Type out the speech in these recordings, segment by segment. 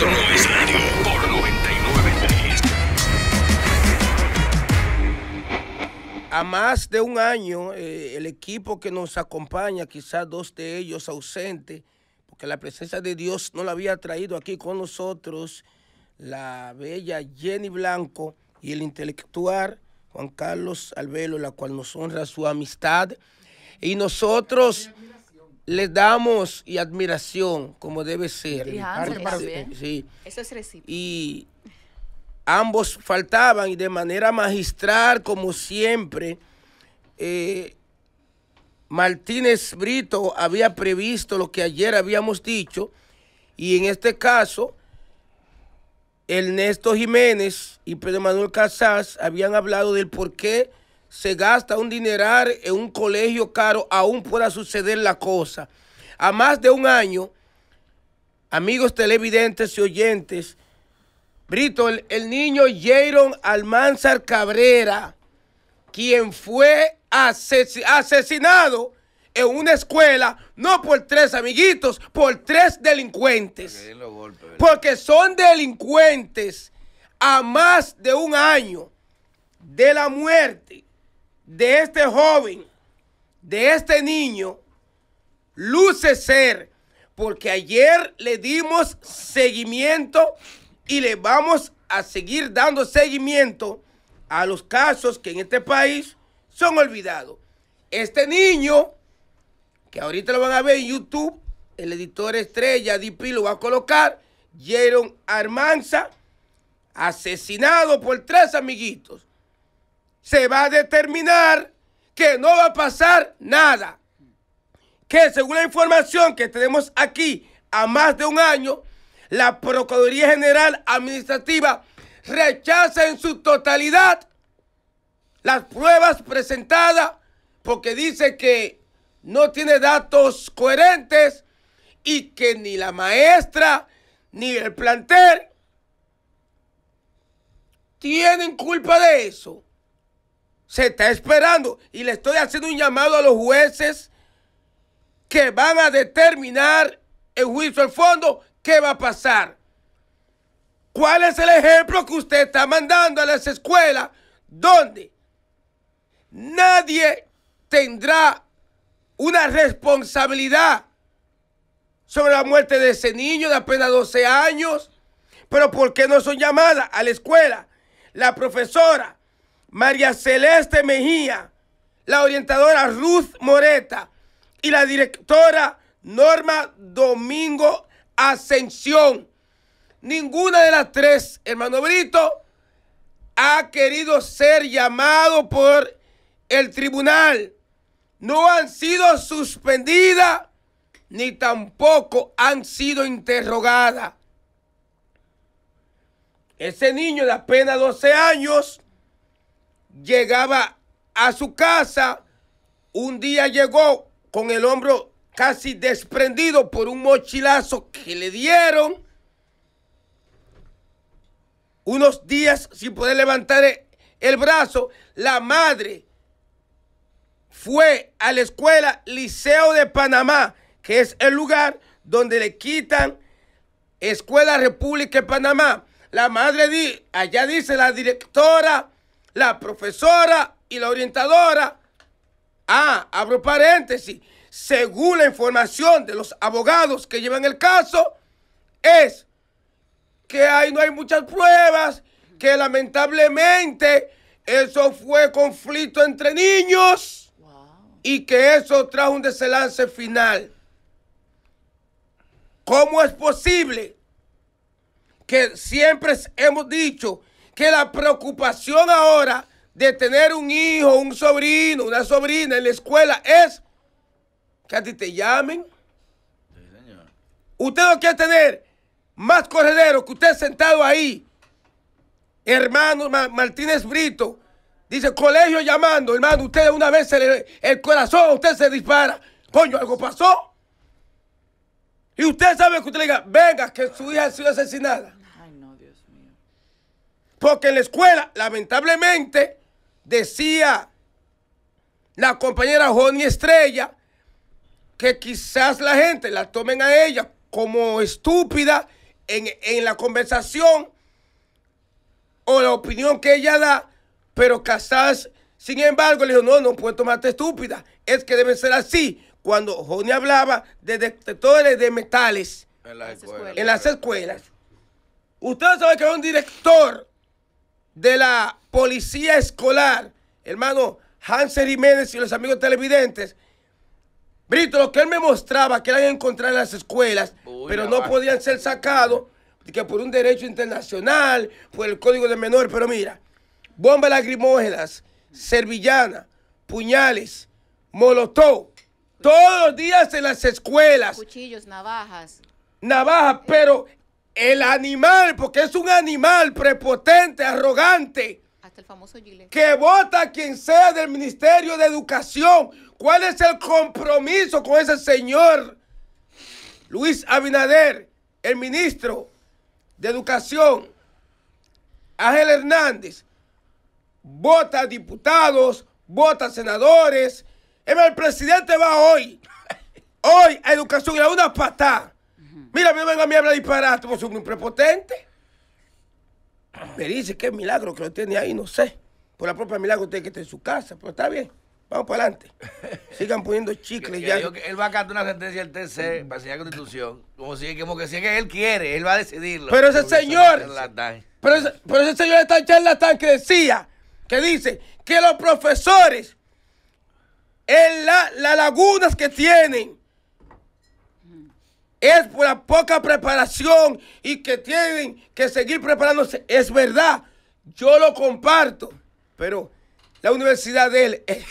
Esto no es radio por 99.3. A más de un año, eh, el equipo que nos acompaña, quizás dos de ellos ausentes, porque la presencia de Dios no la había traído aquí con nosotros, la bella Jenny Blanco y el intelectual Juan Carlos Albelo, la cual nos honra su amistad. Y nosotros les damos y admiración, como debe ser. Y Hansel Sí, también. sí. Eso es recíproco. Y ambos faltaban y de manera magistral, como siempre, eh, Martínez Brito había previsto lo que ayer habíamos dicho y en este caso, Ernesto Jiménez y Pedro Manuel Casas habían hablado del por qué se gasta un dineral en un colegio caro, aún pueda suceder la cosa. A más de un año, amigos televidentes y oyentes, Brito, el, el niño Jaron Almanzar Cabrera, quien fue asesi- asesinado en una escuela, no por tres amiguitos, por tres delincuentes. Porque son delincuentes a más de un año de la muerte de este joven, de este niño, luce ser, porque ayer le dimos seguimiento y le vamos a seguir dando seguimiento a los casos que en este país son olvidados. Este niño, que ahorita lo van a ver en YouTube, el editor estrella DP lo va a colocar, Jaron Armanza, asesinado por tres amiguitos. Se va a determinar que no va a pasar nada. Que según la información que tenemos aquí a más de un año, la Procuraduría General Administrativa rechaza en su totalidad las pruebas presentadas porque dice que no tiene datos coherentes y que ni la maestra ni el plantel tienen culpa de eso. Se está esperando y le estoy haciendo un llamado a los jueces que van a determinar en juicio al fondo qué va a pasar. ¿Cuál es el ejemplo que usted está mandando a las escuelas donde nadie tendrá una responsabilidad sobre la muerte de ese niño de apenas 12 años? Pero ¿por qué no son llamadas a la escuela? La profesora María Celeste Mejía, la orientadora Ruth Moreta y la directora Norma Domingo Ascensión. Ninguna de las tres, hermano Brito, ha querido ser llamado por el tribunal. No han sido suspendidas ni tampoco han sido interrogadas. Ese niño de apenas 12 años llegaba a su casa. Un día llegó con el hombro casi desprendido por un mochilazo que le dieron. Unos días sin poder levantar el brazo, la madre fue a la escuela Liceo de Panamá, que es el lugar donde le quitan Escuela República de Panamá. La madre, di, allá dice la directora, la profesora y la orientadora. Ah, abro paréntesis. Según la información de los abogados que llevan el caso, es que ahí no hay muchas pruebas, que lamentablemente eso fue conflicto entre niños y que eso trajo un desenlace final. ¿Cómo es posible que siempre hemos dicho que la preocupación ahora de tener un hijo, un sobrino, una sobrina en la escuela es que a ti te llamen? Usted no quiere tener más corredero que usted sentado ahí. Hermano Ma- Martínez Brito. Dice, colegio llamando, hermano, usted una vez se le- el corazón, usted se dispara. Coño, algo pasó. Y usted sabe que usted le diga, venga, que su hija ha sido asesinada. Ay, no, Dios mío. Porque en la escuela, lamentablemente, decía la compañera Joni Estrella que quizás la gente la tomen a ella como estúpida en, en la conversación o la opinión que ella da, pero Casas, sin embargo, le dijo, no, no puedo tomarte estúpida, es que debe ser así. Cuando Joni hablaba de detectores de metales En la Las escuela. escuelas. en las escuelas, usted sabe que hay un director de la policía escolar, hermano Hansel Jiménez y los amigos televidentes, Brito, lo que él me mostraba que eran encontrar en las escuelas, Uy, pero no va. podían ser sacados, que por un derecho internacional, por el código de menor, pero mira, bombas lacrimógenas, servillana, puñales, molotov, todos los días en las escuelas, Cuchillos, navajas. navaja, pero el animal, porque es un animal prepotente, arrogante, Hasta el famoso gilet. que vota a quien sea del Ministerio de Educación. ¿Cuál es el compromiso con ese señor? Luis Abinader, el ministro de Educación, Ángel Hernández, vota diputados, vota senadores. El presidente va hoy, hoy a educación y a una patada. Mira, no venga a mí a hablar disparate, porque soy muy prepotente. Me dice que es milagro que lo tiene ahí, no sé. Por la propia milagro tiene que estar en su casa, pero está bien. Vamos para adelante. Sigan poniendo chicles que ya. que él va a acatar una sentencia del TC para enseñar constitución. Como si, como que si es que él quiere, él va a decidirlo. Pero ese señor-. Pero ese, pero ese señor está charlatán que decía, que dice que los profesores, en la- las lagunas que tienen, es por la poca preparación y que tienen que seguir preparándose. Es verdad, yo lo comparto, pero la universidad de él es,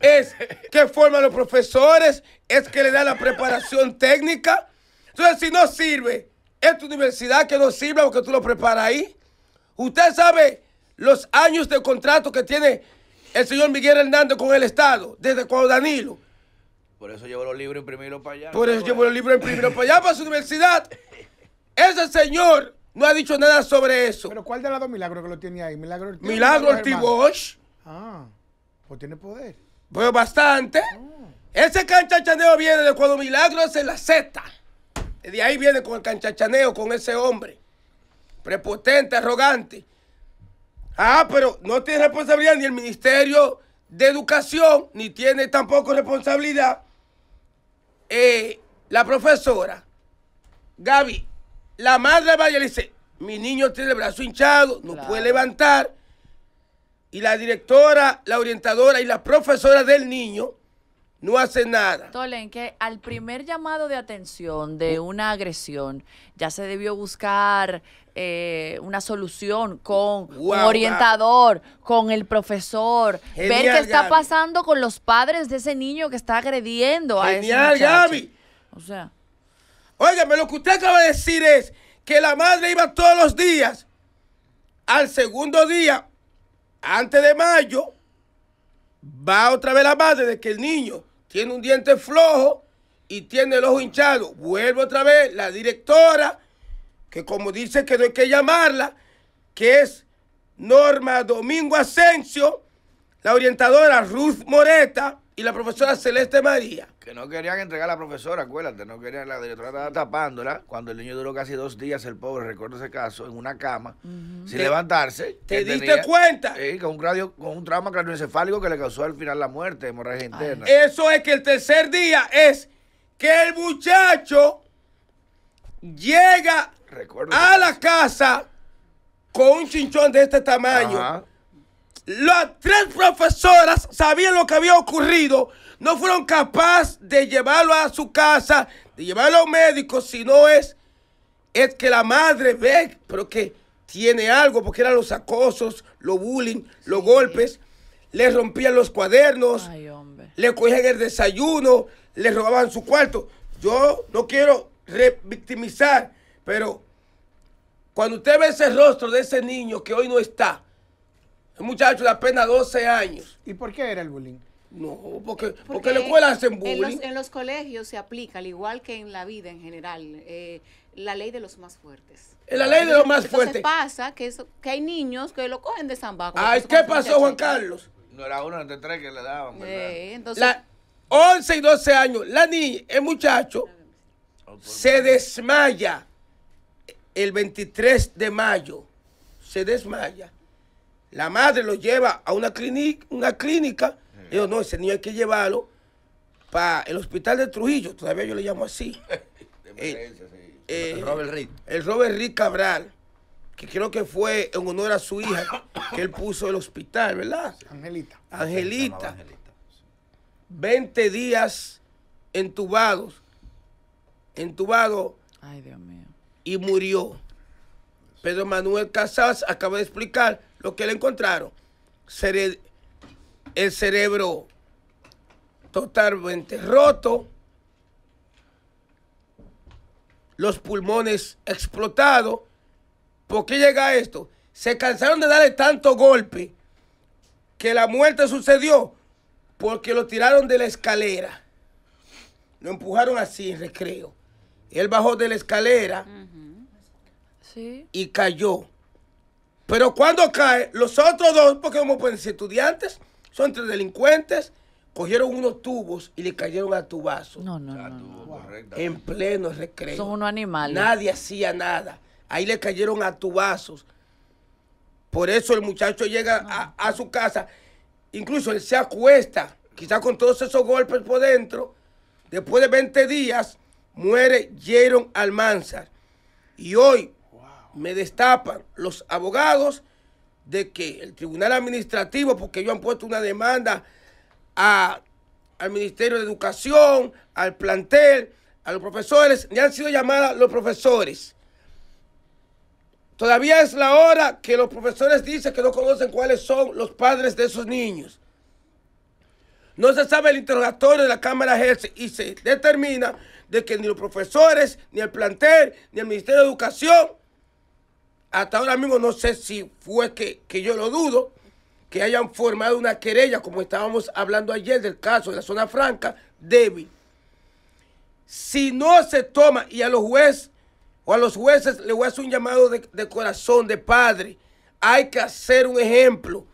es que forma a los profesores, es que le da la preparación técnica. Entonces, si no sirve, es tu universidad que no sirve porque tú lo preparas ahí. Usted sabe los años de contrato que tiene el señor Miguel Hernández con el Estado, desde cuando Danilo. Por eso llevo los libros imprimirlos para allá. Por eso llevo los libros imprimidos para allá, para su universidad. Ese señor no ha dicho nada sobre eso. Pero ¿cuál de las dos milagros que lo tiene ahí? Milagro Ortiz. Milagro? Ortiz Ah, pues tiene poder. pues bastante. Ese canchachaneo viene de cuando Milagro es en la Z. De ahí viene con el canchachaneo, con ese hombre. Prepotente, arrogante. Ah, pero no tiene responsabilidad ni el Ministerio de Educación, ni tiene tampoco responsabilidad eh, la profesora. Gaby, la madre vaya y le dice, mi niño tiene el brazo hinchado, no Claro. puede levantar. Y la directora, la orientadora y la profesora del niño no hacen nada. Tolen, que al primer llamado de atención de una agresión ya se debió buscar eh, una solución con un orientador, con el profesor, ver Genial, qué está Gaby. pasando con los padres de ese niño que está agrediendo a ese Genial. Gaby. O sea, Óigame, lo que usted acaba de decir es que la madre iba todos los días. Al segundo día, antes de mayo, va otra vez la madre de que el niño tiene un diente flojo y tiene el ojo hinchado. Vuelve otra vez la directora, que como dice que no hay que llamarla, que es Norma Domingo Asensio, la orientadora Ruth Moreta y la profesora Celeste María. Que no querían entregar a la profesora, acuérdate, no querían, la directora estaba tapándola cuando el niño duró casi dos días, el pobre, recuerdo ese caso, en una cama, sin levantarse. ¿te diste cuenta? Sí, con un, radio, con un trauma craneoencefálico que le causó al final la muerte, hemorragia interna. Eso es que el tercer día es que el muchacho llega Recuerdo a la casa con un chinchón de este tamaño. Ajá. Las tres profesoras sabían lo que había ocurrido. No fueron capaces de llevarlo a su casa, de llevarlo a un médico, sino es, es que la madre ve, pero que tiene algo, porque eran los acosos, los bullying, los golpes, le rompían los cuadernos, ay, hombre. le cogían el desayuno, le robaban su cuarto. Yo no quiero revictimizar, pero cuando usted ve ese rostro de ese niño que hoy no está, un muchacho de apenas 12 años, ¿Y por qué era el bullying? no, porque, porque, en la escuela hacen En bullying. los, en los colegios se aplica, al igual que en la vida en general, eh, la ley de los más fuertes. Es la ley de los más Entonces fuertes. pasa que, eso- que hay niños que lo cogen de San Baco. Ay, ¿qué pasó, Juan Carlos? No era uno entre tres que le daban, ¿verdad? Eh, entonces, La 11 y 12 años, la niña, el muchacho, se desmaya el 23 de mayo se desmaya. La madre lo lleva a una clínica, una clínica. Digo, no, ese niño hay que llevarlo para el hospital de Trujillo, todavía yo le llamo así. Sí. Eh, Robert Reed. El Robert Rick Cabral, que creo que fue en honor a su hija que él puso el hospital, ¿verdad? Angelita. Angelita. 20 días entubados, entubado Ay, Dios mío. y murió. Pedro Manuel Casas acaba de explicar lo que le encontraron. Cere- el cerebro totalmente roto, los pulmones explotados. ¿Por qué llega esto? Se cansaron de darle tanto golpe que la muerte sucedió porque lo tiraron de la escalera. Lo empujaron así en recreo. Él bajó de la escalera Sí. y cayó. Pero cuando cae, los otros dos, porque como pueden ser estudiantes, son tres delincuentes, cogieron unos tubos y le cayeron a tubazos No, no, no. no. En pleno recreo. Son unos animales. Nadie hacía nada. Ahí le cayeron a tubazos. Por eso el muchacho llega a, a su casa. Incluso él se acuesta, quizás con todos esos golpes por dentro. Después de 20 días, muere Jaron Almanzar. Y hoy me destapan los abogados de que el tribunal administrativo, porque ellos han puesto una demanda a- al Ministerio de Educación, al plantel, a los profesores, ya han sido llamados los profesores. Todavía es la hora que los profesores dicen que no conocen cuáles son los padres de esos niños. No se sabe el interrogatorio de la Cámara Ejerce y se determina de que ni los profesores, ni el plantel, ni el Ministerio de Educación, hasta ahora mismo no sé si fue que, que yo lo dudo, que hayan formado una querella, como estábamos hablando ayer del caso de la zona franca, débil. Si no se toma, y a los jueces o a los jueces les voy a hacer un llamado de, de corazón, de padre, hay que hacer un ejemplo.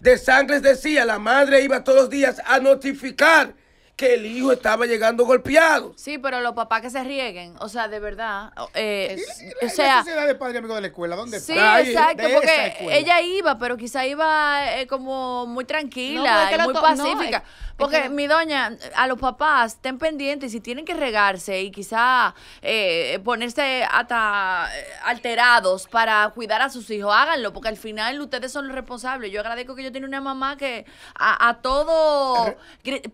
De Sangres decía, la madre iba todos los días a notificar que el hijo estaba llegando golpeado. Sí, pero los papás que se rieguen, o sea, de verdad, eh, La- o sea, la de padre amigo de la escuela, ¿dónde sí, está? Ay, exacto, de porque ella iba, pero quizá iba eh, como muy tranquila y muy no, pacífica. es porque que- mi doña, a los papás, estén pendientes si tienen que regarse y quizá eh, ponerse hasta eh, alterados para cuidar a sus hijos, háganlo, porque al final ustedes son los responsables. Yo agradezco que yo tenía una mamá que a, a todo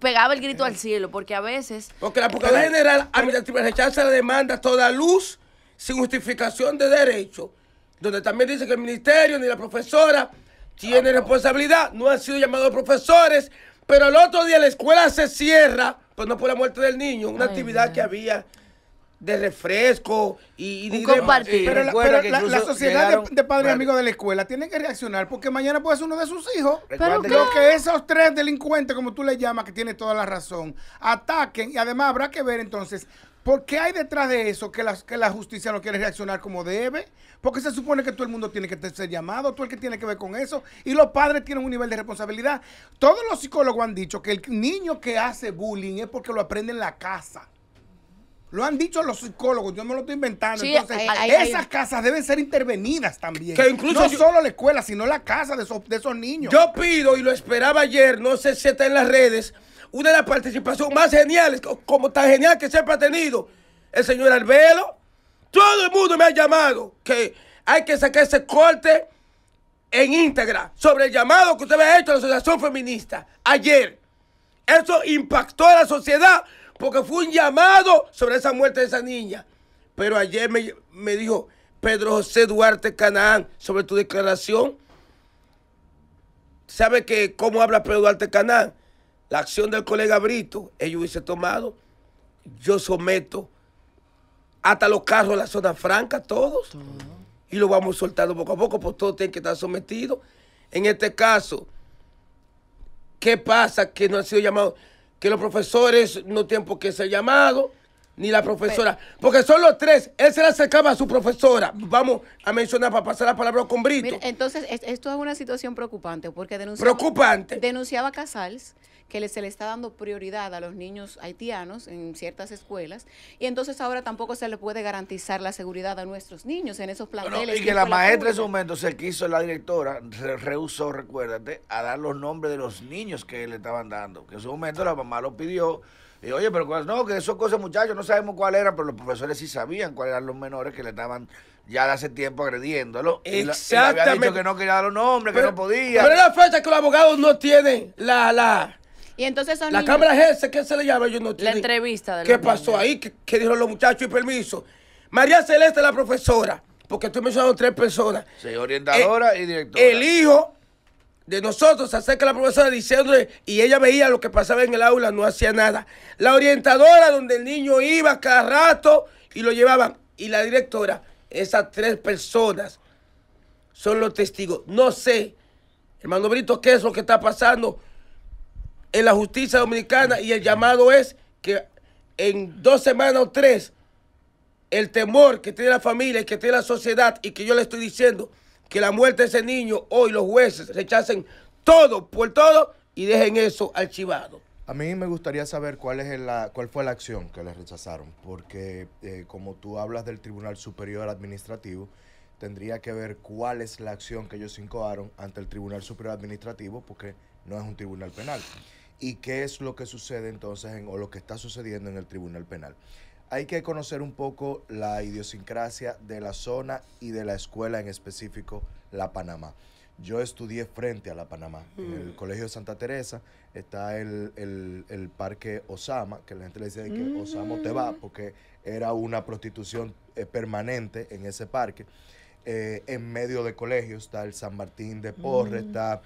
pegaba el grito al cielo, porque a veces... Porque la Procuraduría General Administrativa rechaza la demanda a toda luz sin justificación de derecho. Donde también dice que el ministerio ni la profesora tienen responsabilidad. No han sido llamados profesores. Pero el otro día la escuela se cierra, pues no por la muerte del niño, una Ay, actividad que había de refresco y, y compartir. Pero, la, pero la- sociedad llegaron- de, de padres Bueno. amigos de la escuela tiene que reaccionar porque mañana puede ser uno de sus hijos. Que- Lo que esos tres delincuentes, como tú le llamas, que tiene toda la razón, ataquen y además habrá que ver entonces por qué hay detrás de eso que la, que la justicia no quiere reaccionar como debe. Porque se supone que todo el mundo tiene que ser llamado, tú el que tiene que ver con eso. Y los padres tienen un nivel de responsabilidad. Todos los psicólogos han dicho que el niño que hace bullying es porque lo aprende en la casa. Lo han dicho los psicólogos, yo me lo estoy inventando. Sí, Entonces, hay- hay- esas casas deben ser intervenidas también. Que incluso no yo- solo la escuela, sino la casa de esos, de esos niños. Yo pido, y lo esperaba ayer, no sé si está en las redes, una de las participaciones más geniales, co- como tan genial que siempre ha tenido el señor Arbelo. Todo el mundo me ha llamado que hay que sacar ese corte en íntegra sobre el llamado que usted había hecho a la Asociación Feminista ayer. Eso impactó a la sociedad porque fue un llamado sobre esa muerte de esa niña. Pero ayer me, me dijo Pedro José Duarte Canaán sobre tu declaración. ¿Sabe que cómo habla Pedro Duarte Canaán? La acción del colega Brito, ellos hubiese tomado. Yo someto hasta los carros de la zona franca, todos. Y lo vamos soltando poco a poco, pues todos tienen que estar sometidos. En este caso, ¿qué pasa? Que no han sido llamados, que los profesores no tienen por qué ser llamados, ni la profesora, porque son los tres. Él se le acercaba a su profesora. Vamos a mencionar para pasar la palabra con Brito. Mira, entonces, es- esto es una situación preocupante porque denunciaba, Preocupante. denunciaba Casals que se le está dando prioridad a los niños haitianos en ciertas escuelas y entonces ahora tampoco se le puede garantizar la seguridad a nuestros niños en esos planteles. y que la maestra en su momento se quiso, la directora, se rehusó, recuérdate, a dar los nombres de los niños que le estaban dando. Que en su momento la mamá lo pidió. Y oye, pero no, que eso cosas muchachos, no sabemos cuál era, pero los profesores sí sabían cuáles eran los menores que le estaban ya de hace tiempo agrediéndolo. Y la- y le había Exactamente. dicho que no quería dar los nombres, que no podía. Pero es la fecha que los abogados no tienen la, la, Y entonces son la niños- cámara GERSE, ¿qué se le llama? Ellos no tienen. entrevista de ¿Qué los pasó niños. ahí? ¿Qué, qué dijeron los muchachos? Y permiso. María Celeste, la profesora, porque estoy mencionando tres personas. Sí, orientadora Eh, y directora. El hijo de nosotros se acerca a la profesora diciéndole, y ella veía lo que pasaba en el aula, no hacía nada. La orientadora, donde el niño iba cada rato y lo llevaban. Y la directora, esas tres personas son los testigos. No sé, hermano Brito, qué es lo que está pasando en la justicia dominicana y el llamado es que en dos semanas o tres el temor que tiene la familia y que tiene la sociedad y que yo le estoy diciendo que la muerte de ese niño hoy los jueces rechacen todo por todo y dejen eso archivado. A mí me gustaría saber cuál, es la, cuál fue la acción que les rechazaron, porque eh, como tú hablas del Tribunal Superior Administrativo, tendría que ver cuál es la acción que ellos incoaron ante el Tribunal Superior Administrativo, porque no es un tribunal penal. ¿Y qué es lo que sucede entonces, en- o lo que está sucediendo en el Tribunal Penal? Hay que conocer un poco la idiosincrasia de la zona y de la escuela en específico, la Panamá. Yo estudié frente a la Panamá. En el Colegio de Santa Teresa está el, el- el parque Osama, que la gente le dice que Osama te va, porque era una prostitución eh, permanente en ese parque. Eh, en medio de colegios está el San Martín de Porres, está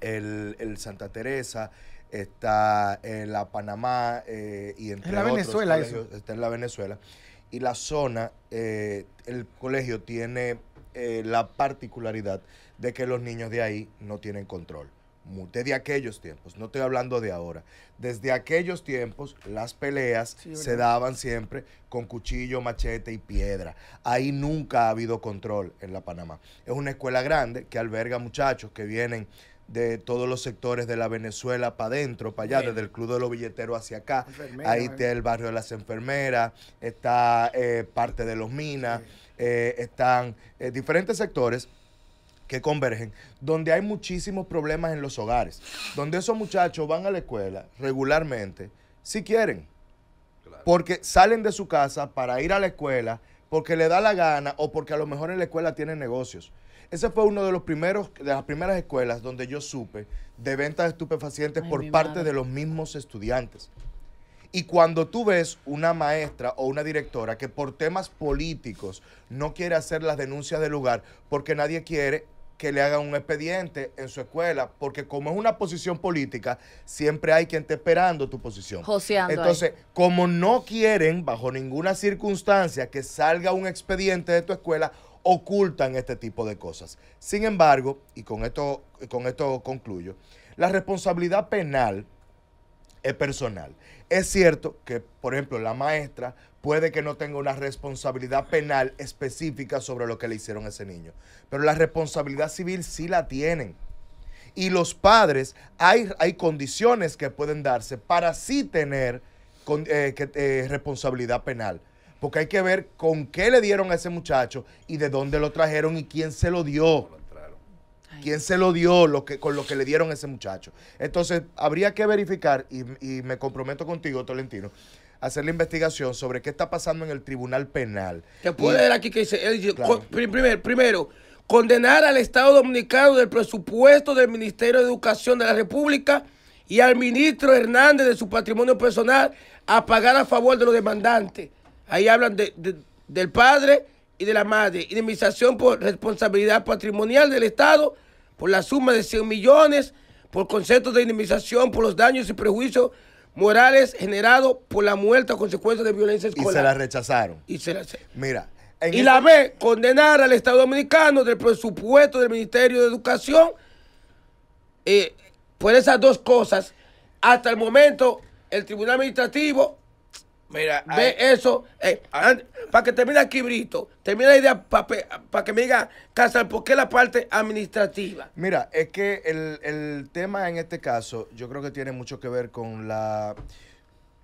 el, el Santa Teresa, está eh, la Panamá eh, y entre la otros Venezuela eso. colegios, está en la Venezuela. Y la zona, eh, el colegio tiene eh, la particularidad de que los niños de ahí no tienen control. Desde aquellos tiempos, no estoy hablando de ahora. Desde aquellos tiempos, las peleas Sí, se daban siempre con cuchillo, machete y piedra. Ahí nunca ha habido control en la Panamá. Es una escuela grande que alberga muchachos que vienen de todos los sectores de la Venezuela para adentro, para allá, Bien. desde el Club de los Billeteros hacia acá. Ahí eh. está el barrio de las enfermeras, está eh, parte de los minas, eh, están eh, diferentes sectores que convergen, donde hay muchísimos problemas en los hogares, donde esos muchachos van a la escuela regularmente, si quieren, porque salen de su casa para ir a la escuela, porque le da la gana o porque a lo mejor en la escuela tienen negocios. Ese fue uno de los primeros, de las primeras escuelas donde yo supe de ventas de estupefacientes Ay, por parte madre. de los mismos estudiantes. Y cuando tú ves una maestra o una directora que por temas políticos no quiere hacer las denuncias del lugar porque nadie quiere que le hagan un expediente en su escuela, porque como es una posición política, siempre hay quien esté esperando tu posición. Joseando ahí. Entonces, como no quieren bajo ninguna circunstancia que salga un expediente de tu escuela, ocultan este tipo de cosas. Sin embargo, y con esto, con esto concluyo, la responsabilidad penal es personal. Es cierto que, por ejemplo, la maestra puede que no tenga una responsabilidad penal específica sobre lo que le hicieron a ese niño, pero la responsabilidad civil sí la tienen. Y los padres, hay, hay condiciones que pueden darse para sí tener eh, eh, responsabilidad penal. Porque hay que ver con qué le dieron a ese muchacho y de dónde lo trajeron y quién se lo dio quién se lo dio lo que, con lo que le dieron a ese muchacho. Entonces, habría que verificar, y, y me comprometo contigo, Tolentino, hacer la investigación sobre qué está pasando en el tribunal penal. Te puedo Y- leer aquí que dice, él dice, Claro. con- pri- primer- primero, condenar al Estado Dominicano del presupuesto del Ministerio de Educación de la República y al ministro Hernández de su patrimonio personal a pagar a favor de los demandantes. Ahí hablan de- de- del padre y de la madre. Indemnización por responsabilidad patrimonial del Estado por la suma de 100 millones, por conceptos de indemnización por los daños y prejuicios morales generados por la muerte a consecuencia de violencia y escolar. se la rechazaron. Y se la- Mira. en y este- la B, condenar al Estado Dominicano del presupuesto del Ministerio de Educación eh, por esas dos cosas. Hasta el momento, el Tribunal Administrativo Mira, Ve hay- eso, para que termine aquí, Brito, termina la idea para que me diga, Casal, ¿por qué la parte administrativa? Mira, es que el, el tema en este caso, yo creo que tiene mucho que ver con la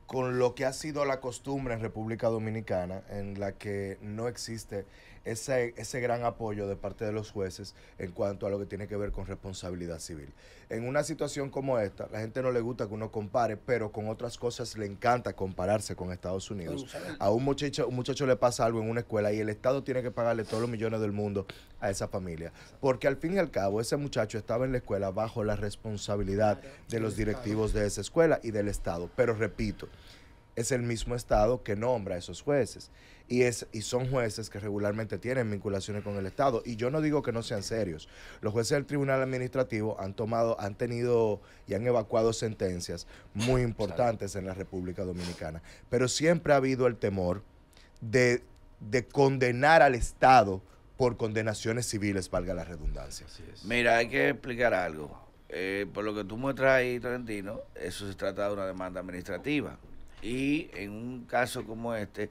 con lo que ha sido la costumbre en República Dominicana, en la que no existe ese, ese gran apoyo de parte de los jueces en cuanto a lo que tiene que ver con responsabilidad civil. En una situación como esta, la gente no le gusta que uno compare, pero con otras cosas le encanta compararse con Estados Unidos. A un muchacho, un muchacho le pasa algo en una escuela y el Estado tiene que pagarle todos los millones del mundo a esa familia. Porque al fin y al cabo, ese muchacho estaba en la escuela bajo la responsabilidad de los directivos de esa escuela y del Estado. Pero repito, es el mismo Estado que nombra a esos jueces. Y, es, y son jueces que regularmente tienen vinculaciones con el Estado. Y yo no digo que no sean serios. Los jueces del Tribunal Administrativo han tomado, han tenido y han evacuado sentencias muy importantes en la República Dominicana. Pero siempre ha habido el temor de, de condenar al Estado por condenaciones civiles, valga la redundancia. Mira, hay que explicar algo. Eh, por lo que tú muestras ahí, Tolentino, eso se trata de una demanda administrativa. Y en un caso como este,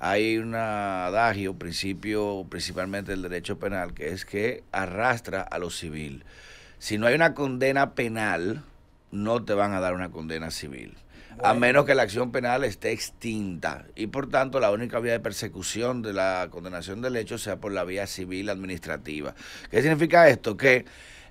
hay un adagio, principio principalmente del derecho penal, que es que arrastra a lo civil. Si no hay una condena penal, no te van a dar una condena civil. A menos que la acción penal esté extinta. Y por tanto, la única vía de persecución de la condenación del hecho sea por la vía civil administrativa. ¿Qué significa esto? Que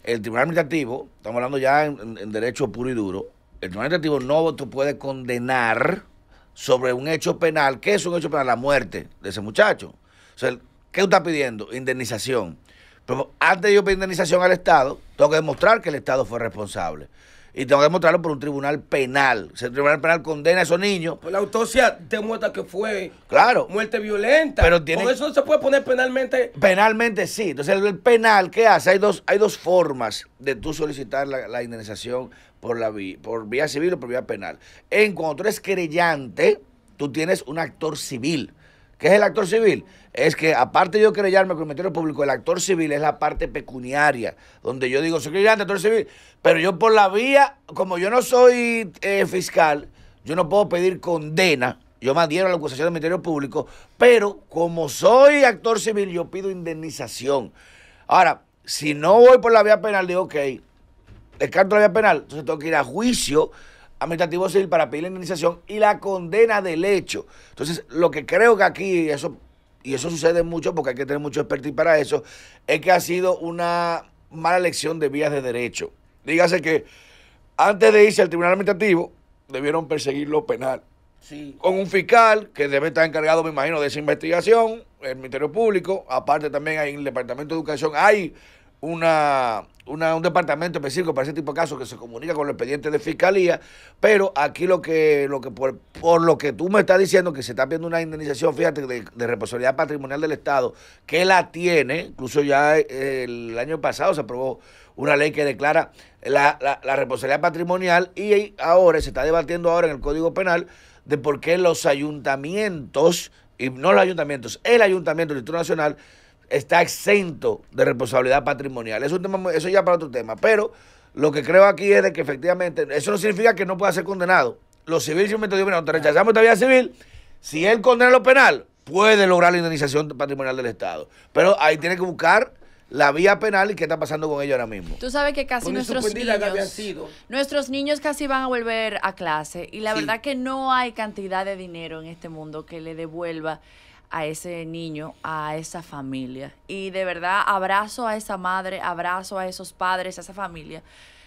el Tribunal Administrativo, estamos hablando ya en, en- en derecho puro y duro, el Tribunal Administrativo no te puede condenar sobre un hecho penal. ¿Qué es un hecho penal? La muerte de ese muchacho. O sea, ¿qué tú estás pidiendo? Indemnización. Pero antes de yo pedir indemnización al Estado, tengo que demostrar que el Estado fue responsable. Y tengo que demostrarlo por un tribunal penal. O sea, el tribunal penal condena a esos niños. Pues la autopsia demuestra que fue Claro. muerte violenta. Pero tiene- Con eso no se puede poner penalmente. Penalmente sí. Entonces, el, penal, ¿qué hace? Hay dos, hay dos formas de tú solicitar la, la indemnización por, la vía, por vía civil o por vía penal. En cuando tú eres querellante, tú tienes un actor civil. ¿Qué es el actor civil? Es que aparte de yo querellarme con el Ministerio Público, el actor civil es la parte pecuniaria, donde yo digo, soy querellante, actor civil, pero yo por la vía, como yo no soy eh, fiscal, yo no puedo pedir condena, yo me adhiero a la acusación del Ministerio Público, pero como soy actor civil, yo pido indemnización. Ahora, si no voy por la vía penal, digo, ok, descarto la vía penal, entonces tengo que ir a juicio administrativo civil para pedir la indemnización y la condena del hecho. Entonces, lo que creo que aquí, eso, y eso sucede mucho porque hay que tener mucho expertise para eso, es que ha sido una mala elección de vías de derecho. Dígase que antes de irse al tribunal administrativo, debieron perseguir lo penal Sí. con un fiscal que debe estar encargado, me imagino, de esa investigación, el Ministerio Público, aparte también hay en el Departamento de Educación, hay una, una- un departamento específico para ese tipo de casos que se comunica con el expediente de fiscalía, pero aquí lo que, lo que por, por lo que tú me estás diciendo, que se está pidiendo una indemnización, fíjate, de, de responsabilidad patrimonial del Estado, que la tiene, incluso ya eh, el año pasado se aprobó una ley que declara la, la- la responsabilidad patrimonial y ahora se está debatiendo ahora en el Código Penal de por qué los ayuntamientos, y no los ayuntamientos, el ayuntamiento del Distrito Nacional está exento de responsabilidad patrimonial. Es un tema, eso ya para otro tema, pero lo que creo aquí es de que efectivamente, eso no significa que no pueda ser condenado. Los civiles simplemente dicen, bueno, te rechazamos esta vía civil, si él condena lo penal, puede lograr la indemnización patrimonial del Estado. Pero ahí tiene que buscar la vía penal y qué está pasando con ello ahora mismo. Tú sabes que casi nuestros niños, nuestros niños casi van a volver a clase y la Sí. verdad que no hay cantidad de dinero en este mundo que le devuelva a ese niño, a esa familia. Y de verdad abrazo a esa madre, abrazo a esos padres, a esa familia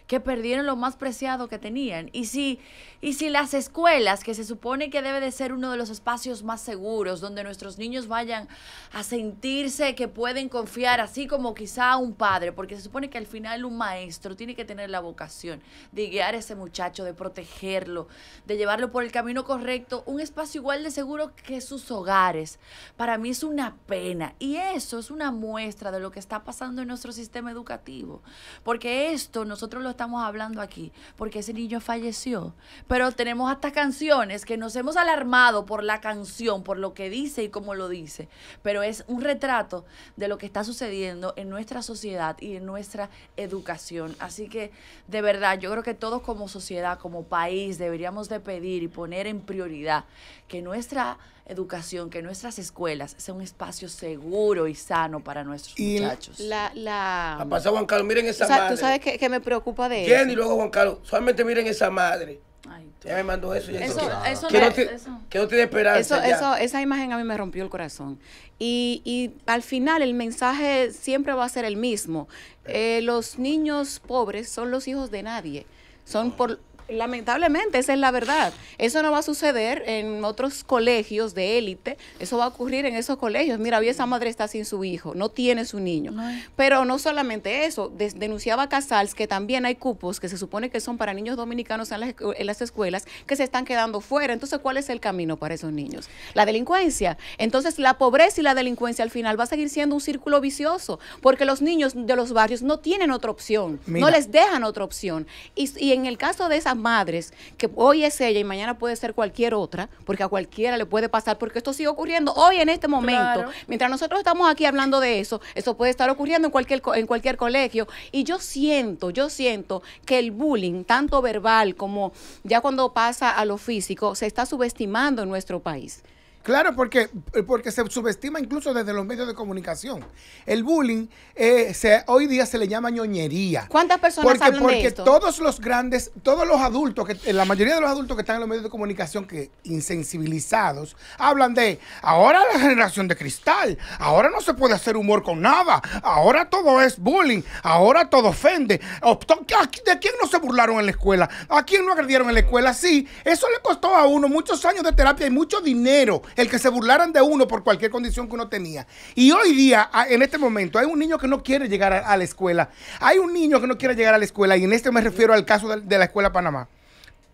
que perdieron lo más preciado que tenían. Y si, y si las escuelas, que se supone que debe de ser uno de los espacios más seguros, donde nuestros niños vayan a sentirse que pueden confiar, así como quizá un padre, porque se supone que al final un maestro tiene que tener la vocación de guiar a ese muchacho, de protegerlo, de llevarlo por el camino correcto, un espacio igual de seguro que sus hogares. Para mí es una pena y eso es una muestra de lo que está pasando en nuestro sistema educativo, porque esto nosotros lo estamos hablando aquí, porque ese niño falleció. Pero tenemos hasta canciones que nos hemos alarmado por la canción, por lo que dice y cómo lo dice. Pero es un retrato de lo que está sucediendo en nuestra sociedad y en nuestra educación. Así que, de verdad, yo creo que todos como sociedad, como país, deberíamos de pedir y poner en prioridad que nuestra educación, que nuestras escuelas sea un espacio seguro y sano para nuestros Y- muchachos. La, la, Ha pasado Juan Carlos, miren esa o sea, madre. tú sabes que, que me preocupa de Jenny y eso. luego Juan Carlos, solamente miren esa madre. Ay, Ya me mandó eso. ya Eso- que- eso que, no eso- que no tiene esperanza. Eso, ya. eso, esa imagen a mí me rompió el corazón. Y, y al final el mensaje siempre va a ser el mismo. Eh, los niños pobres son los hijos de nadie. Son por lamentablemente esa es la verdad. Eso no va a suceder en otros colegios de élite. Eso va a ocurrir en esos colegios. Mira, hoy esa madre está sin su hijo, no tiene su niño. Pero no solamente eso, denunciaba Casals que también hay cupos que se supone que son para niños dominicanos en las, en las escuelas que se están quedando fuera. Entonces, ¿cuál es el camino para esos niños? La delincuencia. Entonces, la pobreza y la delincuencia al final va a seguir siendo un círculo vicioso, porque los niños de los barrios no tienen otra opción, Mira. no les dejan otra opción. Y, y en el caso de esas madres, que hoy es ella y mañana puede ser cualquier otra, porque a cualquiera le puede pasar, porque esto sigue ocurriendo hoy en este momento. Claro. Mientras nosotros estamos aquí hablando de eso, eso puede estar ocurriendo en cualquier, en cualquier colegio. Y yo siento, yo siento que el bullying, tanto verbal como ya cuando pasa a lo físico, se está subestimando en nuestro país. Claro, porque, porque se subestima incluso desde los medios de comunicación. El bullying eh, se- hoy día se le llama ñoñería. ¿Cuántas personas porque, hablan de porque esto? todos los grandes, todos los adultos, que la mayoría de los adultos que están en los medios de comunicación que insensibilizados, hablan de ahora la generación de cristal, ahora no se puede hacer humor con nada, ahora todo es bullying, ahora todo ofende. ¿De quién no se burlaron en la escuela? ¿A quién no agredieron en la escuela? Sí, eso le costó a uno muchos años de terapia y mucho dinero el que se burlaran de uno por cualquier condición que uno tenía. Y hoy día, en este momento, hay un niño que no quiere llegar a, a la escuela. Hay un niño que no quiere llegar a la escuela y en este me refiero al caso de, de la escuela Panamá.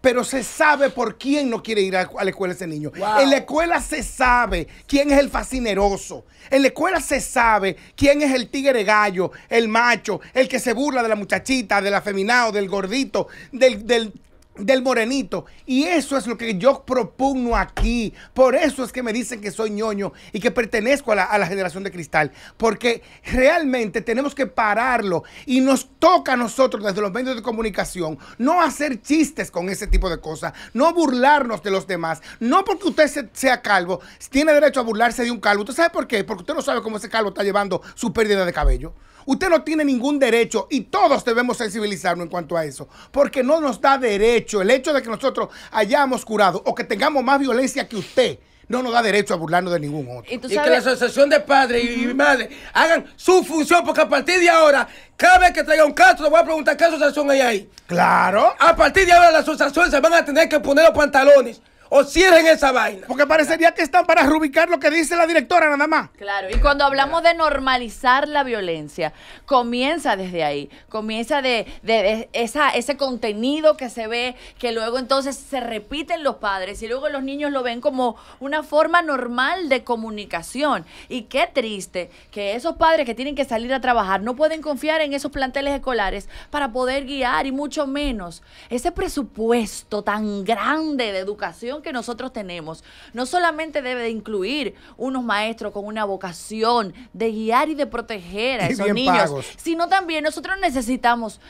Pero se sabe por quién no quiere ir a, a la escuela ese niño. Wow. En la escuela se sabe quién es el fascineroso. En la escuela se sabe quién es el tigre gallo, el macho, el que se burla de la muchachita, del afeminado, del gordito, del, del, del morenito. Y eso es lo que yo propugno aquí. Por eso es que me dicen que soy ñoño y que pertenezco a la, a la generación de cristal. Porque realmente tenemos que pararlo. Y nos toca a nosotros desde los medios de comunicación no hacer chistes con ese tipo de cosas. No burlarnos de los demás. No porque usted se- sea calvo, tiene derecho a burlarse de un calvo. ¿Usted sabe por qué? Porque usted no sabe cómo ese calvo está llevando su pérdida de cabello. Usted no tiene ningún derecho y todos debemos sensibilizarnos en cuanto a eso, porque no nos da derecho el hecho de que nosotros hayamos curado o que tengamos más violencia que usted, no nos da derecho a burlarnos de ningún otro. Y Y que la asociación de padres y, y madres hagan su función, porque a partir de ahora, cada vez que traiga un caso, le voy a preguntar qué asociación hay ahí. Claro, A partir de ahora, las asociaciones se van a tener que poner los pantalones o cierren esa vaina. porque parecería que están para rubricar lo que dice la directora nada más. Claro, y cuando hablamos de normalizar la violencia, comienza desde ahí, comienza de, de- de esa, ese contenido que se ve, que luego entonces se repiten los padres y luego los niños lo ven como una forma normal de comunicación. Y qué triste que esos padres que tienen que salir a trabajar no pueden confiar en esos planteles escolares para poder guiar y mucho menos ese presupuesto tan grande de educación que nosotros tenemos. No solamente debe de incluir unos maestros con una vocación de guiar y de proteger a Y esos niños, pagos. sino también nosotros necesitamos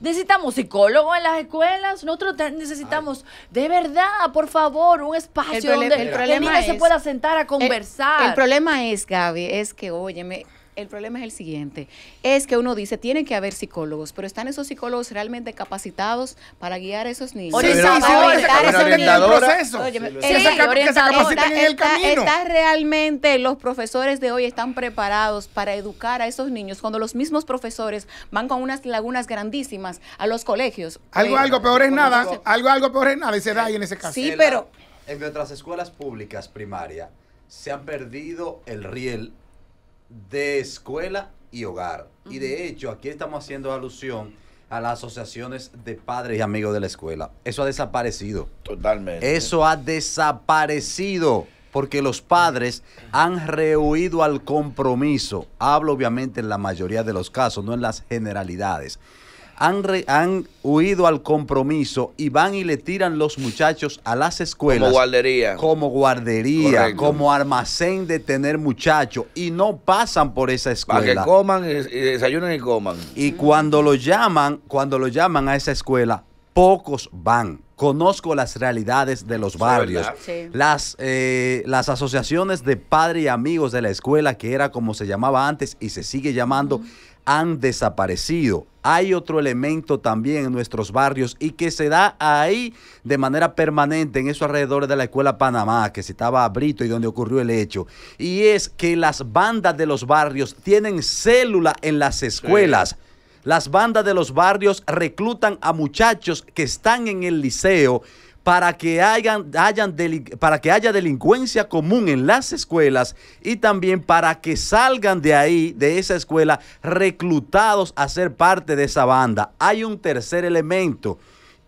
necesitamos psicólogos en las escuelas, nosotros necesitamos de verdad, por favor, un espacio El donde el el, problema niño se pueda sentar a El- conversar. El, problema es, Gaby, es que, óyeme, el problema es el siguiente. Es que uno dice, tiene que haber psicólogos, pero ¿están esos psicólogos realmente capacitados para guiar a esos niños? Está, realmente los profesores de hoy están preparados para educar a esos niños cuando los mismos profesores van con unas lagunas grandísimas a los colegios. Algo, Eh, algo peor es nada, algo, algo peor es nada y se da ahí en ese caso. Sí, pero- en nuestras escuelas públicas primarias se han perdido el riel de escuela y hogar. Y de hecho, aquí estamos haciendo alusión a las asociaciones de padres y amigos de la escuela. Eso ha desaparecido. Totalmente. Eso ha desaparecido porque los padres han rehuido al compromiso. Hablo obviamente en la mayoría de los casos, no en las generalidades. Han, re- han huido al compromiso y van y le tiran los muchachos a las escuelas. Como guardería. Como guardería, Correcto. como almacén de tener muchachos y no pasan por esa Para que escuela. coman y, y desayunen y coman. Y cuando lo llaman, cuando lo llaman a esa escuela, pocos van. Conozco las realidades de los barrios. Las, eh, las asociaciones de padres y amigos de la escuela, que era como se llamaba antes y se sigue llamando, han desaparecido. Hay otro elemento también en nuestros barrios y que se da ahí de manera permanente en esos alrededores de la escuela Panamá, que se estaba Brito y donde ocurrió el hecho. Y es que las bandas de los barrios tienen célula en las escuelas. Las bandas de los barrios reclutan a muchachos que están en el liceo para que, hayan, hayan para que haya delincuencia común en las escuelas y también para que salgan de ahí, de esa escuela, reclutados a ser parte de esa banda. Hay un tercer elemento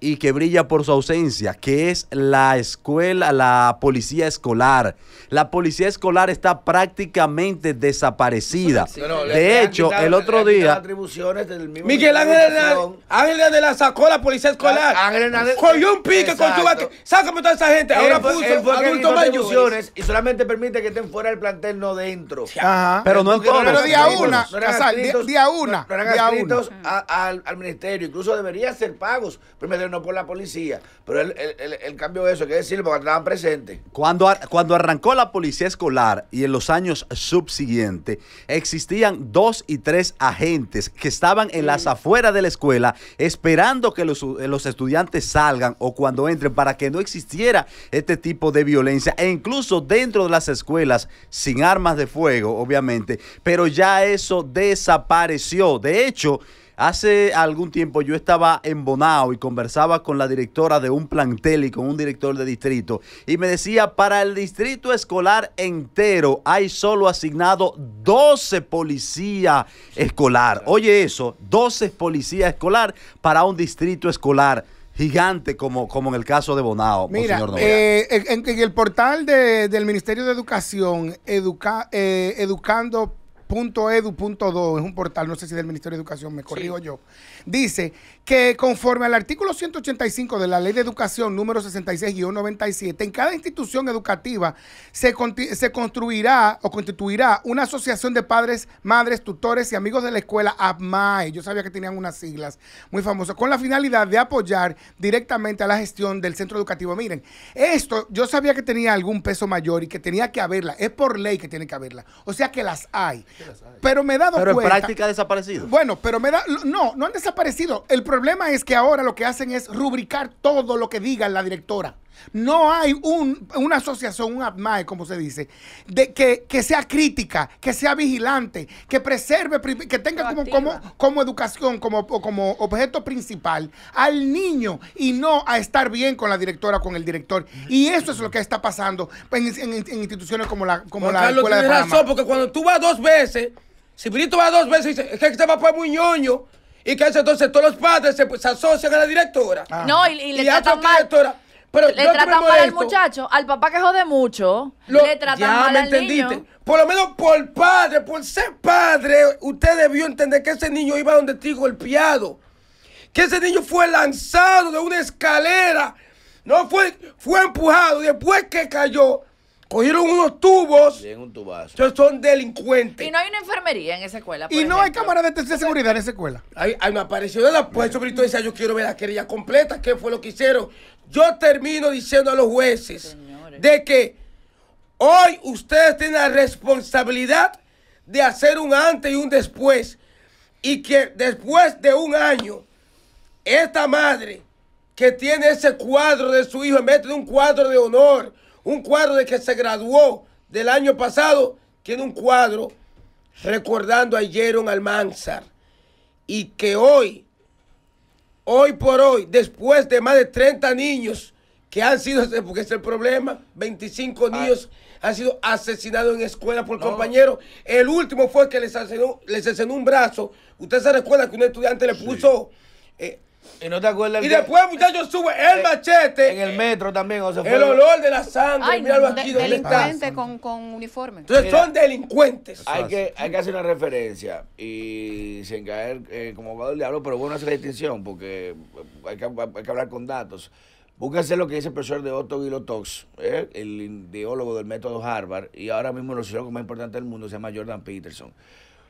y que brilla por su ausencia, que es la escuela, la policía escolar. La policía escolar está prácticamente desaparecida. De hecho, quitado- el otro día... atribuciones del mismo Miguel de Ángel. Ángel Hernández la sacó la policía escolar. Ángel Hernández- Cogió un pique con Exacto. vaque. Sácame toda esa gente. Él Ahora puso él fue adultos mayores. atribuciones y solamente permite que estén fuera del plantel, no dentro. Ajá. Pero no en todos. Pero día una, no Casal, día- una, no eran adscritos al ministerio. Incluso deberían ser pagos, primero no por la policía. Pero él, él- él- él cambió eso, hay que decirlo, porque estaban presentes. Cuando, cuando arrancó la policía escolar y en los años subsiguientes, existían dos y tres agentes que estaban en las afueras de la escuela esperando que los, los estudiantes salgan o cuando entren para que no existiera este tipo de violencia e incluso dentro de las escuelas sin armas de fuego, obviamente, pero ya eso desapareció. De hecho, Hace algún tiempo yo estaba en Bonao y conversaba con la directora de un plantel y con un director de distrito y me decía, para el distrito escolar entero hay solo asignado 12 policía escolar. Oye eso, 12 policía escolar para un distrito escolar gigante como, como en el caso de Bonao. Mira, eh, en, en el portal de- del Ministerio de Educación, educa, eh, educando.edu.do, es un portal, no sé si del Ministerio de Educación, me corrijo yo, dice que conforme al artículo 185 de la Ley de Educación número 66-97, en cada institución educativa se, se construirá o constituirá una asociación de padres, madres, tutores y amigos de la escuela APMAE. Yo sabía que tenían unas siglas muy famosas, con la finalidad de apoyar directamente a la gestión del centro educativo. Miren, esto yo sabía que tenía algún peso mayor y que tenía que haberla. Es por ley que tiene que haberla. O sea que las hay. Pero me he dado pero en cuenta. práctica ha desaparecido. Bueno, pero me da. No, no han desaparecido. El problema es que ahora lo que hacen es rubricar todo lo que diga la directora. No hay un- una asociación, un APMAE, como se dice, de que, que sea crítica, que sea vigilante, que preserve, que tenga como, como, Proactiva. como educación, como, objeto principal al niño y no a estar bien con la directora, con el director. Y eso es lo que está pasando en, en- en instituciones como la, como la Carlos Escuela de Panamá. razón, porque cuando tú vas dos veces, si Brito va dos veces, dice, es que este papá es muy ñoño, y que eso, entonces todos los padres se, se asocian a la directora. Ah. No, y, y le Y a tratan mal. directora. Pero le tratan mal al muchacho, al papá que jode mucho, lo- le tratan ya mal me al entendiste. niño. Por lo menos por padre, por ser padre, usted debió entender que ese niño iba donde ti golpeado. Que ese niño fue lanzado de una escalera. No fue, fue empujado. Después que cayó, cogieron unos tubos. Bien, un tubazo. Entonces son delincuentes. Y no hay una enfermería en esa escuela. Y no hay cámaras de, de seguridad en esa escuela. Ahí, ahí me apareció de la pues Brito decía, yo quiero ver la querella completa, qué fue lo que hicieron. Yo termino diciendo a los jueces de que hoy ustedes tienen la responsabilidad de hacer un antes y un después. Y que después de un año, esta madre que tiene ese cuadro de su hijo, en vez de un cuadro de honor, un cuadro de que se graduó del año pasado, tiene un cuadro recordando a Jaron Almanzar. Y que hoy, hoy por hoy, después de más de 30 niños que han sido, porque es el problema, 25 niños han sido asesinados en escuela por compañeros. El último fue que les asesinó, les asesinó un brazo. Usted se recuerda que un estudiante le puso, eh, ¿Y no te acuerdas? Y que- después, muchachos, sube el machete. En el metro también, o se fue. El olor de la sangre. Ay, Míralo De- aquí donde está. delincuente con, con uniforme. Entonces Mira. son delincuentes. Hay que, hay que hacer una referencia y sin caer eh, como abogado del diablo, pero bueno hacer la distinción porque hay que, hay que hablar con datos. Búsquense lo que dice el profesor de Otto Guilotox, eh, el ideólogo del método Harvard, y ahora mismo el sociólogo más importante del mundo se llama Jordan Peterson.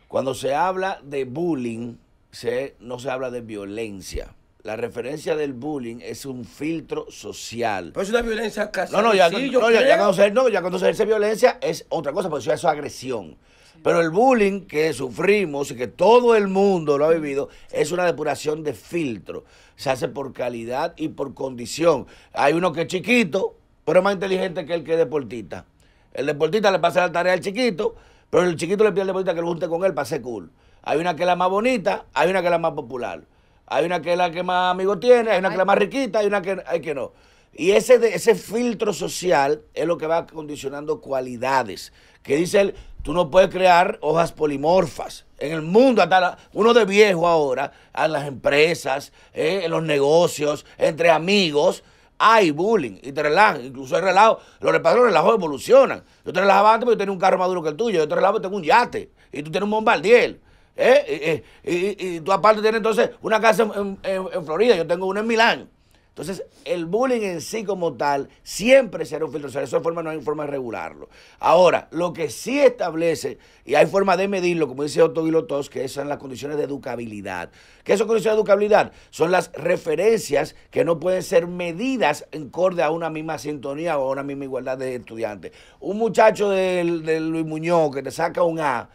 Cuando se habla de bullying, se, no se habla de violencia. La referencia del bullying es un filtro social. Pues es una violencia casi. No, no, ya, sí, no, ya, cuando se, no, ya cuando se ejerce violencia es otra cosa, porque eso es agresión. Pero el bullying que sufrimos y que todo el mundo lo ha vivido es una depuración de filtro. Se hace por calidad y por condición. Hay uno que es chiquito, pero es más inteligente que el que es deportista. El deportista le pasa la tarea al chiquito, pero el chiquito le pide al deportista que lo junte con él para ser cool. Hay una que es la más bonita, hay una que es la más popular. Hay una que es la que más amigos tiene, hay una que es la más riquita, hay una que hay que no. Y ese, ese filtro social es lo que va condicionando cualidades. Que dice él, tú no puedes crear hojas polimorfas. En el mundo, hasta la- uno de viejo ahora, en las empresas, eh, en los negocios, entre amigos, hay bullying y te relajan. Incluso hay relajo. Los reparos, los relajos evolucionan. Yo te relajaba antes porque yo tenía un carro más duro que el tuyo. Yo te relajaba porque tengo un yate. Y tú tienes un bombardier. ¿Eh? Y, y- y- tú aparte tienes entonces una casa en, en- Florida. Yo tengo una en Milán. Entonces, el bullying en sí como tal siempre será un filtro social. Eso de forma, no hay forma de regularlo. Ahora, lo que sí establece, y hay forma de medirlo, como dice Otto Guilotos, que son las condiciones de educabilidad. ¿Qué son condiciones de educabilidad? Son las referencias que no pueden ser medidas en corde a una misma sintonía o a una misma igualdad de estudiantes. Un muchacho del, del Luis Muñoz que te saca un A,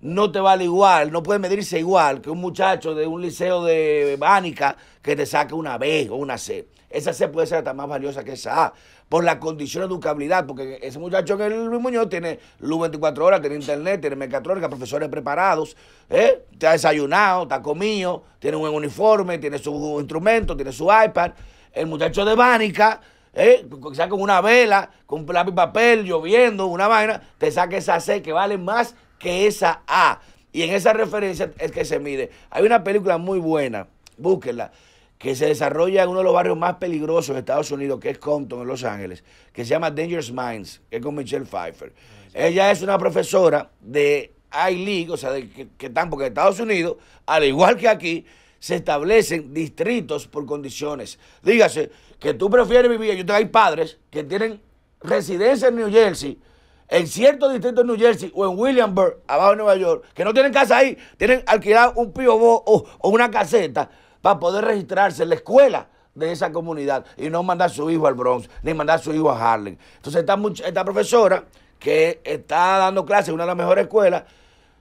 no te vale igual, no puede medirse igual que un muchacho de un liceo de Bánica que te saque una B o una C. Esa C puede ser hasta más valiosa que esa A, por la condición de educabilidad, porque ese muchacho en el Luis Muñoz tiene luz 24 horas, tiene internet, tiene mecatrónica, profesores preparados, ¿eh? ha desayunado, está comido, tiene un buen uniforme, tiene su instrumento, tiene su iPad. El muchacho de Bánica, ¿eh? quizás con una vela, con un lápiz papel, lloviendo, una vaina, te saca esa C que vale más que esa A. Y en esa referencia es que se mide. Hay una película muy buena, búsquenla, que se desarrolla en uno de los barrios más peligrosos de Estados Unidos, que es Compton, en Los Ángeles, que se llama Dangerous Minds, que es con Michelle Pfeiffer. Ella es una profesora de I-League, o sea, de, que, que están, porque en Estados Unidos, al igual que aquí, se establecen distritos por condiciones. Dígase que tú prefieres vivir, yo tengo hay padres que tienen residencia en New Jersey, en ciertos distritos de New Jersey o en Williamsburg, abajo de Nueva York, que no tienen casa ahí, tienen alquilado un pío o, una caseta para poder registrarse en la escuela de esa comunidad y no mandar su hijo al Bronx, ni mandar su hijo a Harlem. Entonces esta, esta profesora que está dando clases en una de las mejores escuelas,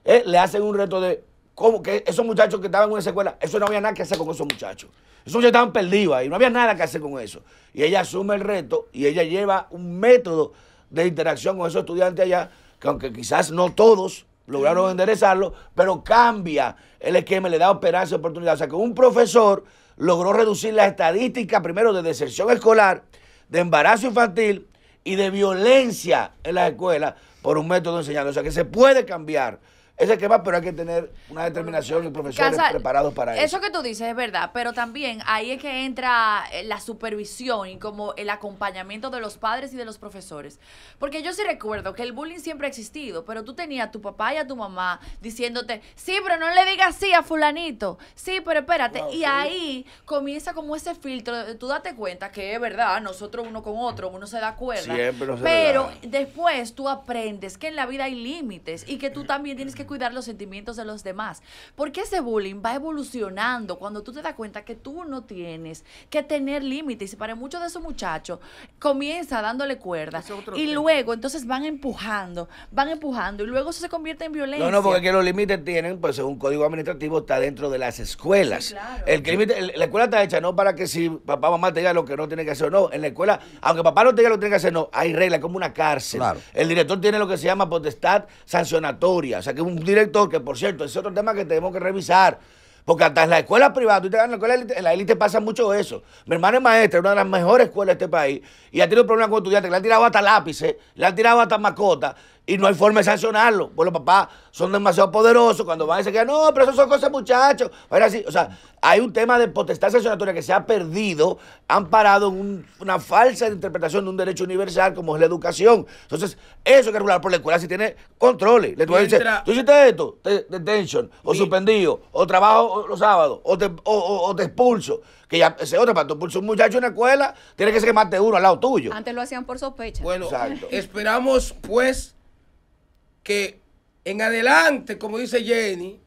eh, le hacen un reto de cómo que esos muchachos que estaban en esa escuela, eso no había nada que hacer con esos muchachos. Esos muchachos estaban perdidos ahí, no había nada que hacer con eso. Y ella asume el reto y ella lleva un método de interacción con esos estudiantes allá, que aunque quizás no todos lograron enderezarlo, pero cambia el esquema, le da esperanza y oportunidad. O sea que un profesor logró reducir la estadística primero de deserción escolar, de embarazo infantil y de violencia en las escuelas por un método de enseñanza. O sea que se puede cambiar ese esquema, pero hay que tener una determinación y profesores Casal, preparados para eso. Eso que tú dices es verdad, pero también ahí es que entra eh, la supervisión y como el acompañamiento de los padres y de los profesores. Porque yo sí recuerdo que el bullying siempre ha existido, pero tú tenías a tu papá y a tu mamá diciéndote, sí, pero no le digas sí a fulanito, sí, pero espérate. y ahí comienza como ese filtro, de tú date cuenta que es verdad, nosotros uno con otro, uno se da cuerda. Siempre no se pero después tú aprendes que en la vida hay límites y que tú también tienes que cuidar los sentimientos de los demás. Porque ese bullying va evolucionando cuando tú te das cuenta que tú no tienes que tener límites. Y para muchos de esos muchachos comienza dándole cuerda es y tema. luego entonces van empujando, van empujando y luego eso se convierte en violencia. No, no, porque que los límites tienen, pues según código administrativo, está dentro de las escuelas. Sí, claro. El el- la escuela está hecha no para que si papá o mamá te diga lo que no tiene que hacer o no. En la escuela, aunque papá no te diga lo que tiene que hacer, no, hay reglas, como una cárcel. Claro. El director tiene lo que se llama potestad sancionatoria. O sea, que es un director que, por cierto, ese es otro tema que tenemos que revisar. Porque hasta en la escuela privada, tú te en la escuela en la élite pasa mucho eso. Mi hermana es maestra, una de las mejores escuelas de este país, y ha tenido problemas con estudiantes, le han tirado hasta lápices, le han tirado hasta mascotas, Y no hay forma de sancionarlo. Pues los papás son demasiado poderosos cuando van y se quedan, no, pero eso son cosas muchachos. Era así. O sea, hay un tema de potestad sancionatoria que se ha perdido, han parado en un- una falsa interpretación de un derecho universal como es la educación. Entonces, eso hay que regular por la escuela si tiene controles. Le Mientras- tú hiciste esto, te, detention, o Mi- suspendido, o trabajo los sábados, o te, o, o- o te expulso. Que ya, ese otro, para tú expulsar un muchacho en la escuela, tiene que ser que mate uno al lado tuyo. Antes lo hacían por sospecha. Bueno, Exacto. esperamos pues que en adelante, como dice Jenny,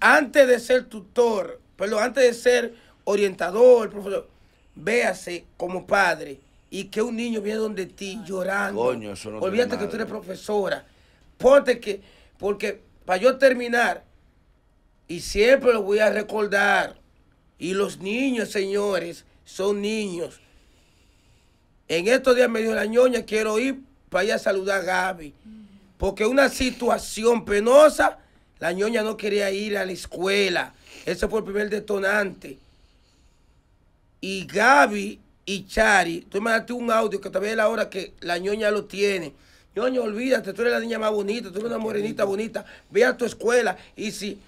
antes de ser tutor, perdón, antes de ser orientador, profesor, véase como padre y que un niño viene donde ti llorando. Coño, eso no tiene Olvídate que tú eres profesora. Ponte que, porque para yo terminar, y siempre lo voy a recordar, y los niños, señores, son niños. En estos días me dio la ñoña, quiero ir para ir a saludar a Gaby. Porque una situación penosa, la ñoña no quería ir a la escuela. Ese fue el primer detonante. Y Gaby y Chari, tú me mandaste un audio que todavía es la hora que la ñoña lo tiene. Ñoña, olvídate, tú eres la niña más bonita, tú eres una morenita bonita. Ve a tu escuela y si...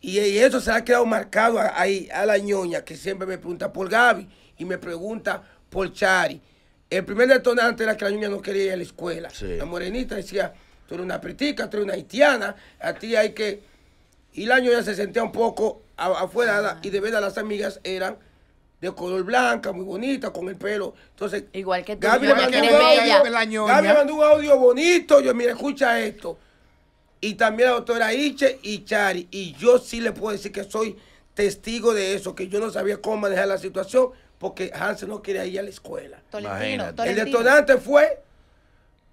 Y, y eso se ha quedado marcado ahí a la ñoña que siempre me pregunta por Gaby y me pregunta por Chari. El primer detonante era que la ñoña no quería ir a la escuela. Sí. La morenita decía, tú eres una pretica, tú eres una haitiana, a ti hay que... Y la ñoña se sentía un poco afuera y de verdad las amigas eran de color blanca, muy bonita, con el pelo. Entonces, Igual que tú, Gaby mandó mandó un audio bonito. Yo, mira, escucha esto. Y también la doctora Iche y Chari. Y yo sí le puedo decir que soy testigo de eso, que yo no sabía cómo manejar la situación porque Hansen no quería ir a la escuela. Tolentino, Imagínate. El Tolentino. detonante fue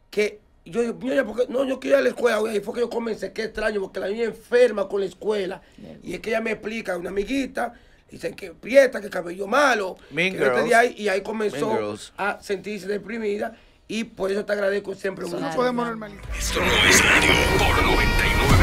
que yo, yo, yo, porque, no, yo quería ir a la escuela, y fue que yo comencé, qué extraño, porque la niña enferma con la escuela, y es que ella me explica, una amiguita, dicen que prieta, que cabello malo, Mean que no te Girls. di ahí, y ahí comenzó a sentirse deprimida, y por eso te agradezco siempre mucho. No podemos normalizar. Esto no es radio por 99.